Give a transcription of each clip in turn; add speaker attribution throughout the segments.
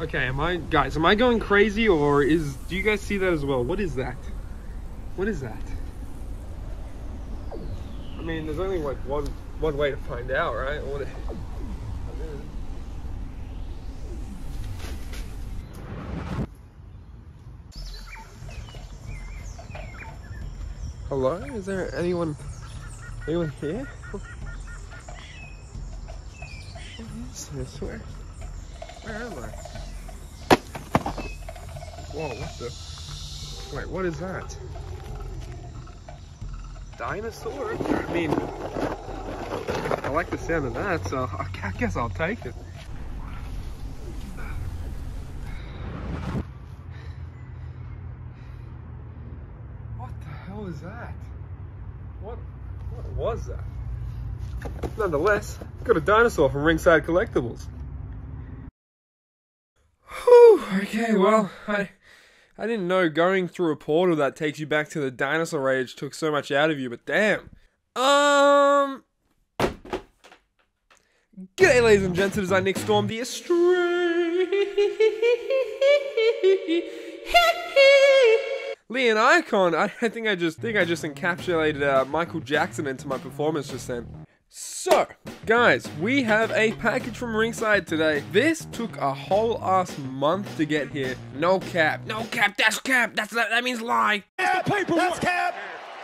Speaker 1: Okay, am I guys? Am I going crazy or is? Do you guys see that as well? What is that? What is that? I mean, there's only like one one way to find out, right? Hello? Is there anyone anyone here? What is this? Where where am I? Whoa, what the Wait, what is that? Dinosaur? I mean I like the sound of that, so I guess I'll take it. What the hell is that? What what was that? Nonetheless, got a dinosaur from Ringside Collectibles. Whew, okay, well, I I didn't know going through a portal that takes you back to the dinosaur age took so much out of you, but damn. Um G'day ladies and gents, it is I Nick Storm, the Leon Icon. I, think I just think I just encapsulated uh, Michael Jackson into my performance just then. So, guys, we have a package from Ringside today. This took a whole ass month to get here. No cap. No cap. That's cap. That's that, that means lie.
Speaker 2: Cap, That's cap.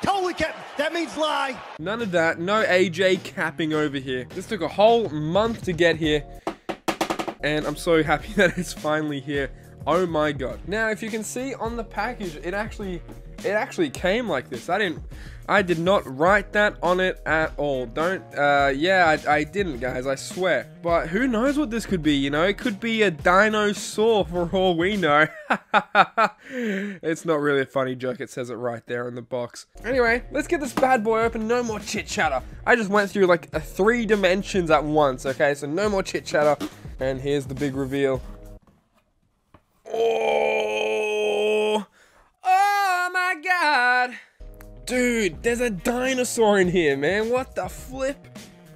Speaker 2: Totally cap. That means lie.
Speaker 1: None of that. No AJ capping over here. This took a whole month to get here. And I'm so happy that it's finally here. Oh my god. Now, if you can see on the package, it actually it actually came like this. I didn't I did not write that on it at all. Don't uh yeah, I, I didn't guys, I swear. But who knows what this could be, you know? It could be a dinosaur for all we know. it's not really a funny joke, it says it right there in the box. Anyway, let's get this bad boy open. No more chit chatter. I just went through like three dimensions at once, okay? So no more chit chatter. And here's the big reveal. Oh, oh my god. Dude, there's a dinosaur in here, man. What the flip?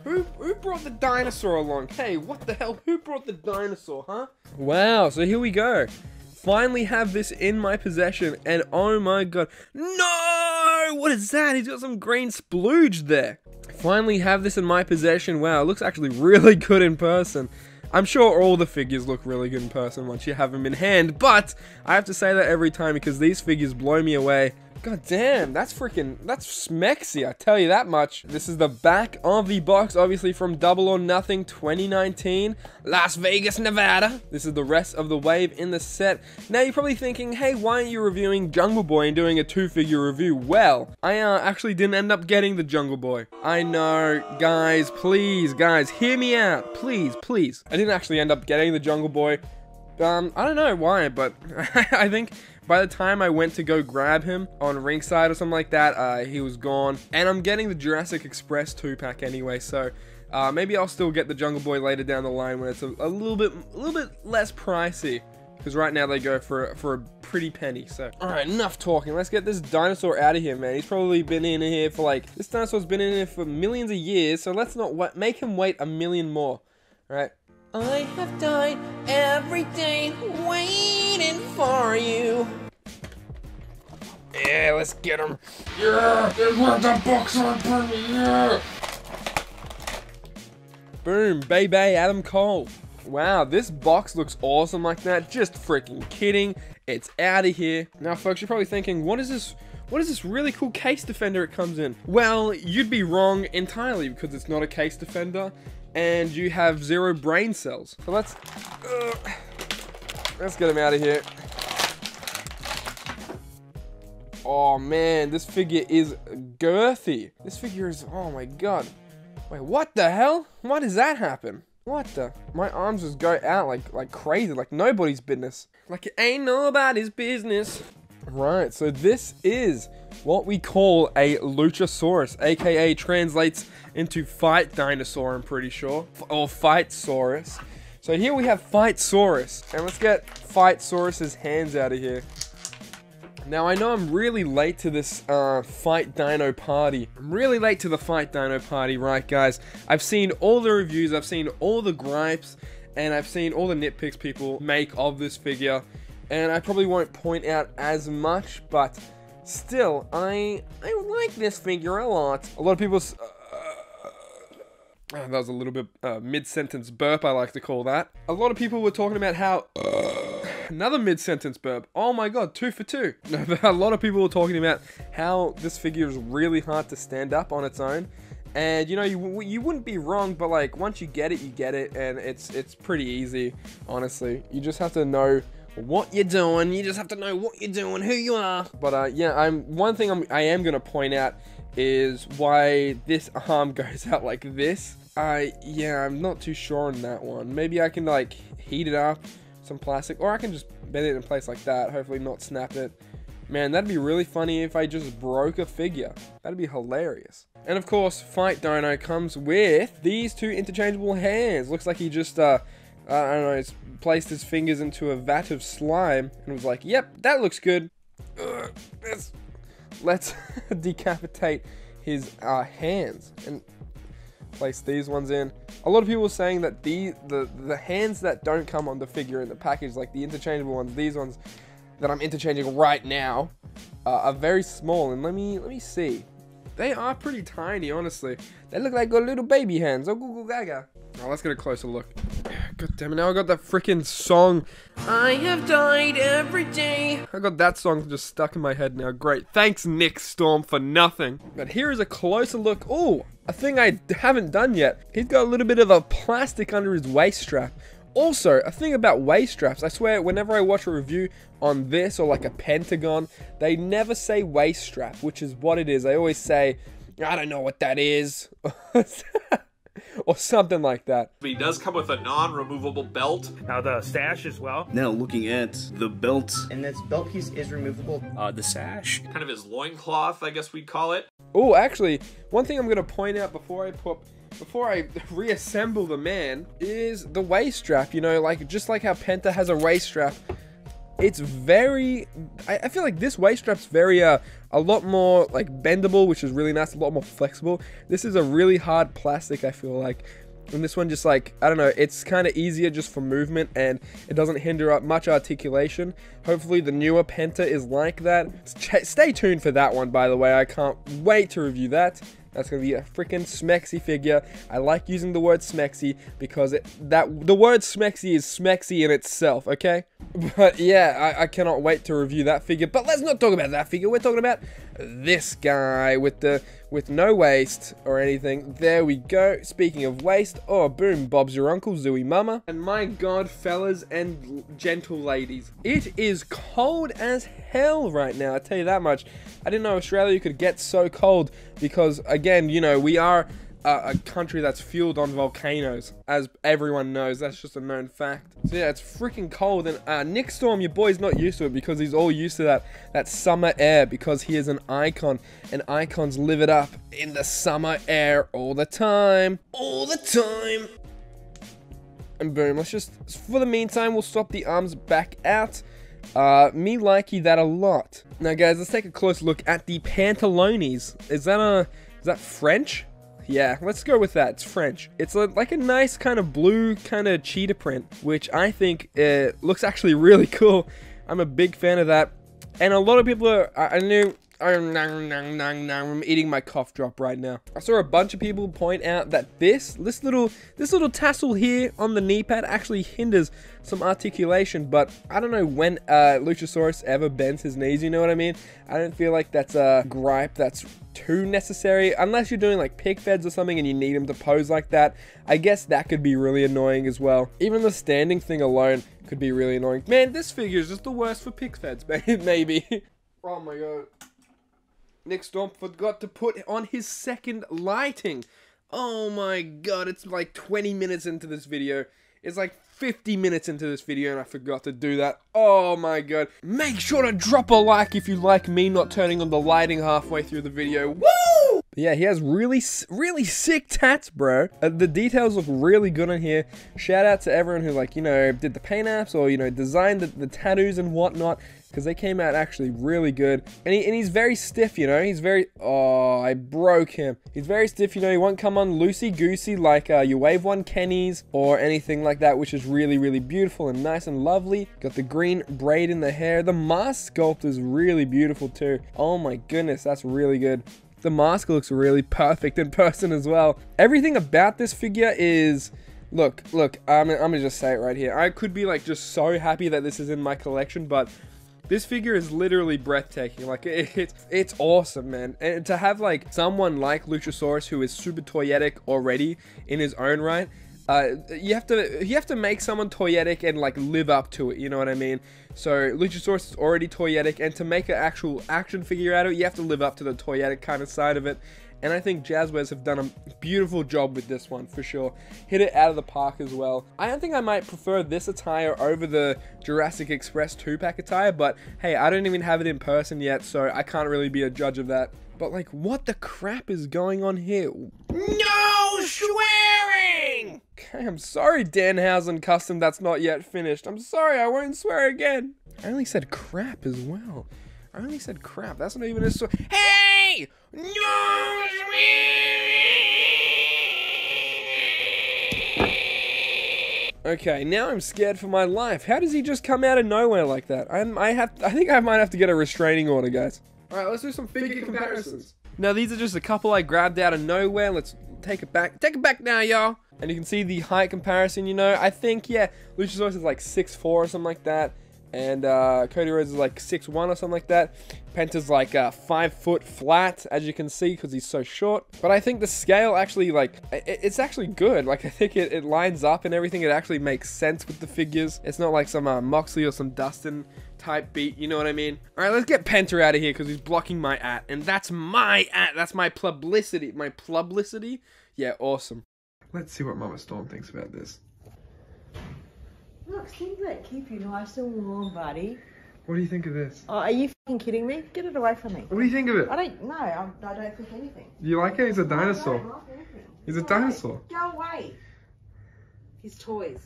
Speaker 1: Who, who brought the dinosaur along? Hey, what the hell? Who brought the dinosaur, huh? Wow, so here we go. Finally have this in my possession, and oh my god. No! What is that? He's got some green splooge there. Finally have this in my possession. Wow, it looks actually really good in person. I'm sure all the figures look really good in person once you have them in hand, but I have to say that every time because these figures blow me away. God damn, that's freaking, that's smexy, I tell you that much. This is the back of the box, obviously from Double or Nothing 2019, Las Vegas, Nevada. This is the rest of the wave in the set. Now you're probably thinking, hey, why aren't you reviewing Jungle Boy and doing a two-figure review? Well, I uh, actually didn't end up getting the Jungle Boy. I know, guys, please, guys, hear me out, please, please. I didn't actually end up getting the Jungle Boy. Um, I don't know why, but I think by the time I went to go grab him on ringside or something like that, uh, he was gone. And I'm getting the Jurassic Express 2-pack anyway, so uh, maybe I'll still get the Jungle Boy later down the line when it's a, a little bit a little bit less pricey. Because right now they go for, for a pretty penny, so. Alright, enough talking. Let's get this dinosaur out of here, man. He's probably been in here for like... This dinosaur's been in here for millions of years, so let's not make him wait a million more. Alright. I have died every day waiting for you. Yeah, let's get him. Yeah, there's where the box open. Yeah. Boom, baby, Adam Cole. Wow, this box looks awesome like that. Just freaking kidding. It's out of here. Now, folks, you're probably thinking, what is this? What is this really cool case defender it comes in? Well, you'd be wrong entirely because it's not a case defender and you have zero brain cells. So let's, uh, let's get him out of here. Oh man, this figure is girthy. This figure is, oh my god. Wait, what the hell? Why does that happen? What the? My arms just go out like like crazy, like nobody's business. Like it ain't nobody's business. Right, so this is what we call a Luchasaurus, aka translates into fight dinosaur, I'm pretty sure, or Fight Saurus. So here we have Fight Saurus, and let's get Fight Saurus's hands out of here. Now, I know I'm really late to this uh, Fight Dino party. I'm really late to the Fight Dino party, right, guys? I've seen all the reviews, I've seen all the gripes, and I've seen all the nitpicks people make of this figure, and I probably won't point out as much, but still, I I like this figure a lot. A lot of people. Uh, that was a little bit uh, mid-sentence burp, I like to call that. A lot of people were talking about how... another mid-sentence burp. Oh my god, two for two. a lot of people were talking about how this figure is really hard to stand up on its own. And you know, you, you wouldn't be wrong, but like once you get it, you get it, and it's it's pretty easy, honestly. You just have to know what you're doing. You just have to know what you're doing, who you are. But uh, yeah, I'm one thing I'm, I am gonna point out is why this arm goes out like this. I yeah, I'm not too sure on that one. Maybe I can like heat it up, some plastic, or I can just bend it in place like that. Hopefully not snap it. Man, that'd be really funny if I just broke a figure. That'd be hilarious. And of course, Fight Dino comes with these two interchangeable hands. Looks like he just, uh, I don't know, he's placed his fingers into a vat of slime and was like, yep, that looks good. Ugh, let's, let's decapitate his uh, hands and place these ones in. A lot of people are saying that the, the, the hands that don't come on the figure in the package, like the interchangeable ones, these ones, that I'm interchanging right now uh, are very small. And let me let me see. They are pretty tiny, honestly. They look like little baby hands. Oh, goo goo gaga. Oh, let's get a closer look. God damn it, now I got that freaking song. I have died every day. I got that song just stuck in my head now. Great. Thanks, Nick Storm, for nothing. But here is a closer look. Oh, a thing I haven't done yet. He's got a little bit of a plastic under his waist strap. Also, a thing about waist straps, I swear, whenever I watch a review on this or like a Pentagon, they never say waist strap, which is what it is. They always say, I don't know what that is. or something like that.
Speaker 3: He does come with a non-removable belt.
Speaker 4: Now the sash as well.
Speaker 5: Now looking at the belt.
Speaker 6: And this belt piece is removable.
Speaker 5: Uh, the sash.
Speaker 3: Kind of his loincloth, I guess we'd call it.
Speaker 1: Oh, actually, one thing I'm going to point out before I put before I reassemble the man is the waist strap. You know, like just like how Penta has a waist strap, it's very. I, I feel like this waist strap's very uh a lot more like bendable, which is really nice. A lot more flexible. This is a really hard plastic. I feel like. And this one just like, I don't know, it's kind of easier just for movement and it doesn't hinder up much articulation. Hopefully the newer Penta is like that. Stay tuned for that one, by the way. I can't wait to review that. That's gonna be a freaking smexy figure. I like using the word smexy because it, that the word smexy is smexy in itself, okay? But yeah, I, I cannot wait to review that figure. But let's not talk about that figure. We're talking about this guy with the with no waist or anything. There we go. Speaking of waist, oh boom, Bob's your uncle, Zooey Mama. And my god, fellas and gentle ladies, it is cold as hell right now. I tell you that much. I didn't know Australia could get so cold because, again, you know, we are a, a, country that's fueled on volcanoes, as everyone knows. That's just a known fact. So yeah, it's freaking cold. And uh, Nick Storm, your boy's not used to it because he's all used to that that summer air because he is an icon, and icons live it up in the summer air all the time, all the time. And boom, let's just, for the meantime, we'll swap the arms back out. Uh, me likey that a lot. Now guys, let's take a close look at the Pantalones. Is that a, is that French? Yeah, let's go with that. It's French. It's like a nice kind of blue kind of cheetah print, which I think uh, looks actually really cool. I'm a big fan of that. And a lot of people are, I knew I'm eating my cough drop right now. I saw a bunch of people point out that this, this little, this little tassel here on the knee pad actually hinders some articulation, but I don't know when uh, Luchasaurus ever bends his knees, you know what I mean? I don't feel like that's a gripe that's too necessary, unless you're doing like pic feds or something and you need him to pose like that. I guess that could be really annoying as well. Even the standing thing alone could be really annoying. Man, this figure is just the worst for pic feds, maybe. oh my god. Nick Storm forgot to put on his second lighting. Oh my god, it's like 20 minutes into this video. It's like 50 minutes into this video and I forgot to do that. Oh my god. Make sure to drop a like if you like me not turning on the lighting halfway through the video. Woo! Yeah, he has really, really sick tats, bro. Uh, the details look really good on here. Shout out to everyone who, like, you know, did the paint apps or, you know, designed the, the tattoos and whatnot. Because they came out actually really good. And, he, and he's very stiff, you know. He's very... Oh, I broke him. He's very stiff, you know. He won't come on loosey-goosey like uh, your Wave 1 Kenny's or anything like that, which is really, really beautiful and nice and lovely. Got the green braid in the hair. The mask sculpt is really beautiful too. Oh my goodness, that's really good. The mask looks really perfect in person as well. Everything about this figure is... Look, look, I'm, I'm gonna just say it right here. I could be like just so happy that this is in my collection, but this figure is literally breathtaking. Like it, it's it's awesome, man. And to have like someone like Luchasaurus who is super toyetic already in his own right, uh, you have to you have to make someone toyetic and like live up to it. You know what I mean? So Luchasaurus is already toyetic, and to make an actual action figure out of it, you have to live up to the toyetic kind of side of it. And I think Jazwares have done a beautiful job with this one for sure. Hit it out of the park as well. I don't think I might prefer this attire over the Jurassic Express 2-pack attire, but hey, I don't even have it in person yet, so I can't really be a judge of that. But like, what the crap is going on here? No swearing! Okay, I'm sorry, Danhausen Custom that's not yet finished. I'm sorry, I won't swear again. I only said crap as well. I only said crap. That's not even a swear. Hey! No swearing! Okay, now I'm scared for my life. How does he just come out of nowhere like that? I'm, I have, I think I might have to get a restraining order, guys. All right, let's do some figure, comparisons. Now these are just a couple I grabbed out of nowhere. Let's take it back. Take it back now, y'all. And you can see the height comparison. You know, I think yeah, Luchasaurus is like 6'4 or something like that, and uh, Cody Rhodes is like 6'1 or something like that. Penta's like uh, five foot flat, as you can see, because he's so short. But I think the scale actually, like, it, it's actually good. Like, I think it, it lines up and everything. It actually makes sense with the figures. It's not like some uh, Moxley or some Dustin type beat, you know what I mean? All right, let's get Penta out of here because he's blocking my at, and that's my at. That's my publicity. My publicity. Yeah, awesome. Let's see what Mama Storm thinks about this.
Speaker 4: Look, see that keep you nice and warm, buddy.
Speaker 1: What do you think of this?
Speaker 4: Oh, are you fucking kidding me? Get it away from me.
Speaker 1: What do you think of it?
Speaker 4: I don't know. I, I don't think anything.
Speaker 1: You like it? He's a
Speaker 4: don't
Speaker 1: dinosaur.
Speaker 4: like anything.
Speaker 1: He's a
Speaker 4: Go away.
Speaker 1: dinosaur.
Speaker 4: Go away. His toys.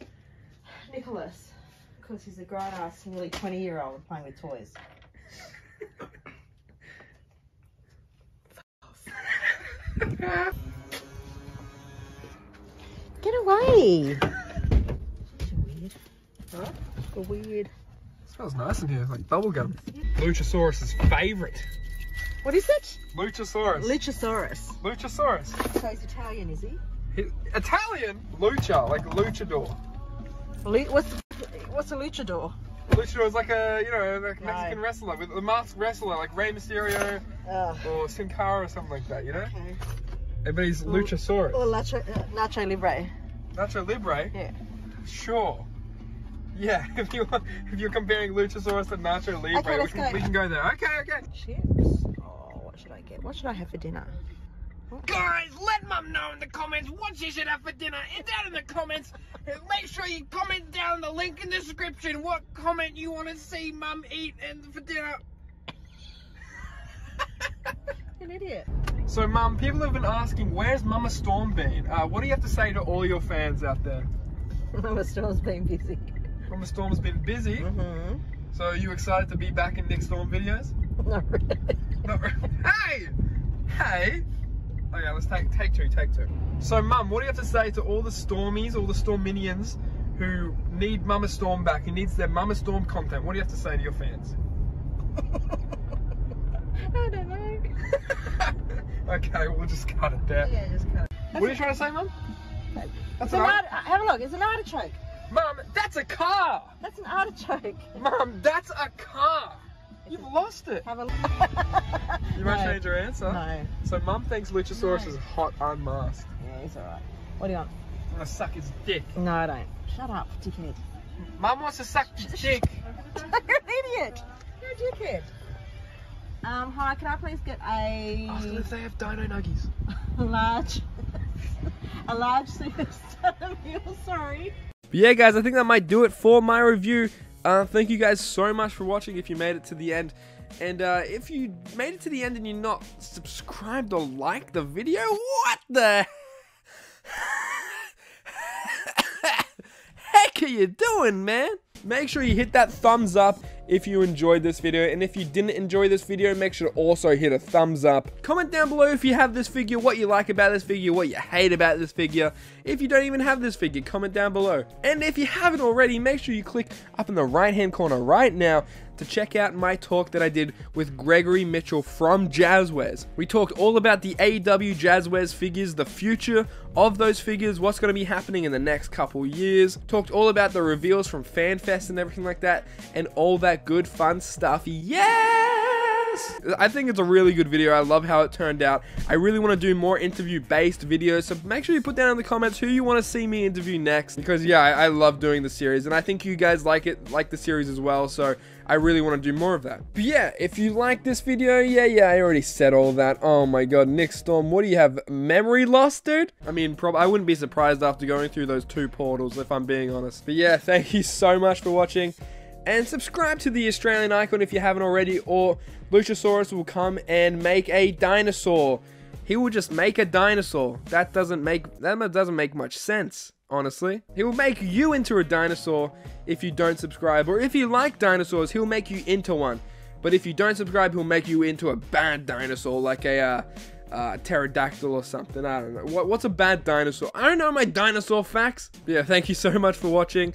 Speaker 4: Nicholas. Because he's a grown ass, nearly 20 year old playing with toys. Get away. Weird.
Speaker 1: Huh?
Speaker 4: Weird.
Speaker 1: smells nice in here, like bubblegum. Luchasaurus's favorite.
Speaker 4: What is it?
Speaker 1: Luchasaurus.
Speaker 4: Luchasaurus.
Speaker 1: Luchasaurus.
Speaker 4: So he's Italian, is he?
Speaker 1: He- Italian? Lucha, like luchador.
Speaker 4: Lu- what's what's a luchador?
Speaker 1: Luchador is like a, you know, like
Speaker 4: No.
Speaker 1: Mexican wrestler, with a masked wrestler, like Rey Mysterio or Sin Cara or something like that, you know?
Speaker 4: okay.
Speaker 1: But he's Luchasaurus.
Speaker 4: Or Nacho, uh, Libre.
Speaker 1: Nacho Libre?
Speaker 4: Yeah.
Speaker 1: Sure. Yeah, if you want, if you're comparing Luchasaurus to Nacho Libre,
Speaker 4: Okay,
Speaker 1: we, can, we can go there. Okay, okay.
Speaker 4: Chips. Oh, what should I get? What should I have for dinner?
Speaker 1: Guys, let mum know in the comments what she should have for dinner. And down in the comments, make sure you comment down the link in the description what comment you want to see mum eat and for dinner.
Speaker 4: An idiot.
Speaker 1: So, mum, people have been asking, where's Mama Storm been? Uh, what do you have to say to all your fans out there?
Speaker 4: Mama Storm's been busy.
Speaker 1: Mama Storm's been busy.
Speaker 4: Mm-hmm.
Speaker 1: So, are you excited to be back in Nick Storm videos?
Speaker 4: Not really.
Speaker 1: No. hey! Hey! Okay, let's take take two, take two. So, Mum, what do you have to say to all the Stormies, all the Storminians who need Mama Storm back, who needs their Mama Storm content? What do you have to say to your fans?
Speaker 4: I don't know.
Speaker 1: okay, we'll just cut it there.
Speaker 4: Yeah, just cut.
Speaker 1: What are you trying to say, Mum? That's
Speaker 4: an
Speaker 1: an
Speaker 4: art- have a look. It's an artichoke.
Speaker 1: Mum, that's a car!
Speaker 4: That's an artichoke.
Speaker 1: Mum, that's a car! You've lost it!
Speaker 4: Have a look.
Speaker 1: You might
Speaker 4: No.
Speaker 1: change your answer.
Speaker 4: No.
Speaker 1: So, Mum thinks Luchasaurus
Speaker 4: No.
Speaker 1: is hot unmasked.
Speaker 4: Yeah, he's alright. What do you want?
Speaker 1: I'm gonna suck his dick.
Speaker 4: No, I don't. Shut up, dickhead.
Speaker 1: Mum wants to suck his dick.
Speaker 4: You're an idiot. You're a dickhead. Um, hi, can I please get a
Speaker 1: Ask them if they have dino nuggies.
Speaker 4: large, a large super meal? Sorry.
Speaker 1: But yeah, guys, I think that might do it for my review. Uh, thank you guys so much for watching if you made it to the end. And uh, if you made it to the end and you're not subscribed or liked the video, what the heck are you doing, man? Make sure you hit that thumbs up if you enjoyed this video and if you didn't enjoy this video make sure to also hit a thumbs up. Comment down below if you have this figure what you like about this figure what you hate about this figure. If you don't even have this figure comment down below. And if you haven't already make sure you click up in the right hand corner right now to check out my talk that I did with Gregory Mitchell from Jazwares. We talked all about the AEW Jazwares figures, the future of those figures, what's going to be happening in the next couple years. Talked all about the reveals from FanFest and everything like that, and all that good fun stuff. I think it's a really good video. I love how it turned out. I really want to do more interview-based videos, so make sure you put down in the comments who you want to see me interview next. Because yeah, I, I love doing the series, and I think you guys like it, like the series as well. So I really want to do more of that. But yeah, if you like this video, yeah, yeah, I already said all that. Oh my god, Nick Storm, what do you have? Memory loss, dude? I mean, prob I wouldn't be surprised after going through those two portals, if I'm being honest. But yeah, thank you so much for watching. And subscribe to the Australian Icon if you haven't already, or Luchasaurus will come and make a dinosaur. He will just make a dinosaur. That doesn't make that doesn't make much sense honestly. He will make you into a dinosaur if you don't subscribe, or if you like dinosaurs, he'll make you into one. But if you don't subscribe, he'll make you into a bad dinosaur, like a uh, uh, pterodactyl or something. I don't know. What, what's a bad dinosaur? I don't know my dinosaur facts. But yeah, thank you so much for watching,